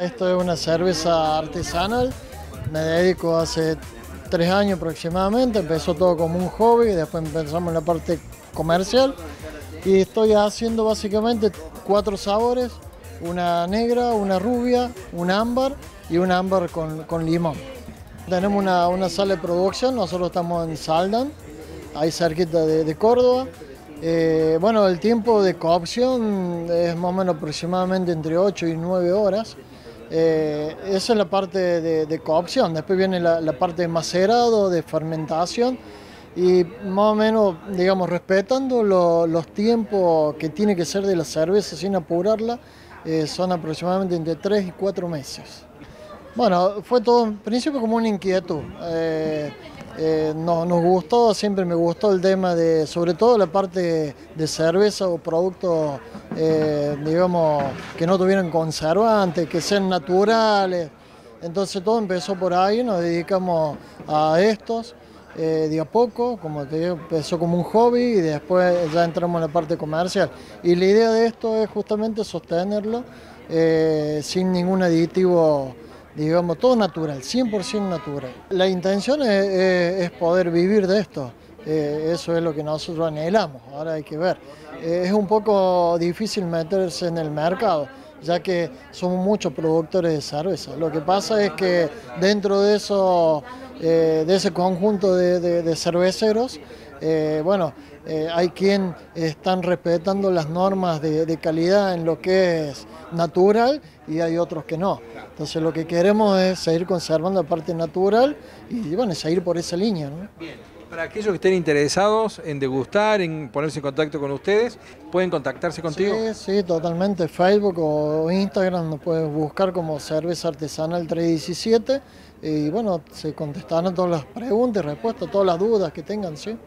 Esto es una cerveza artesanal, me dedico hace tres años aproximadamente, empezó todo como un hobby, después empezamos en la parte comercial y estoy haciendo básicamente cuatro sabores, una negra, una rubia, un ámbar y un ámbar con, limón. Tenemos una, sala de producción, nosotros estamos en Saldan, ahí cerquita de, Córdoba. Eh, bueno, el tiempo de cocción es más o menos aproximadamente entre 8 y 9 horas. Eh, esa es la parte de, cocción, después viene la, parte de macerado, de fermentación y más o menos, digamos, respetando los tiempos que tiene que ser de la cerveza sin apurarla, eh, son aproximadamente entre 3 y 4 meses. Bueno, fue todo en principio como una inquietud. Eh, eh, no, nos gustó, siempre me gustó el tema de, sobre todo la parte de cerveza o productos, eh, digamos, que no tuvieran conservantes, que sean naturales. Entonces todo empezó por ahí, nos dedicamos a estos eh, de a poco, como te digo, empezó como un hobby y después ya entramos en la parte comercial. Y la idea de esto es justamente sostenerlo sin ningún aditivo digamos, todo natural, 100% natural. La intención es, poder vivir de esto, eh, eso es lo que nosotros anhelamos, ahora hay que ver. Eh, es un poco difícil meterse en el mercado, ya que somos muchos productores de cerveza. Lo que pasa es que dentro de, eso, eh, de ese conjunto de, cerveceros, bueno, hay quien están respetando las normas de calidad en lo que es natural y hay otros que no. Entonces lo que queremos es seguir conservando la parte natural y bueno, seguir por esa línea. Para aquellos que estén interesados en degustar, en ponerse en contacto con ustedes, ¿pueden contactarse contigo? Sí, sí, totalmente. Facebook o Instagram nos puedes buscar como Cerveza Artesanal 317 y bueno, se contestarán todas las preguntas y respuestas, todas las dudas que tengan, sí.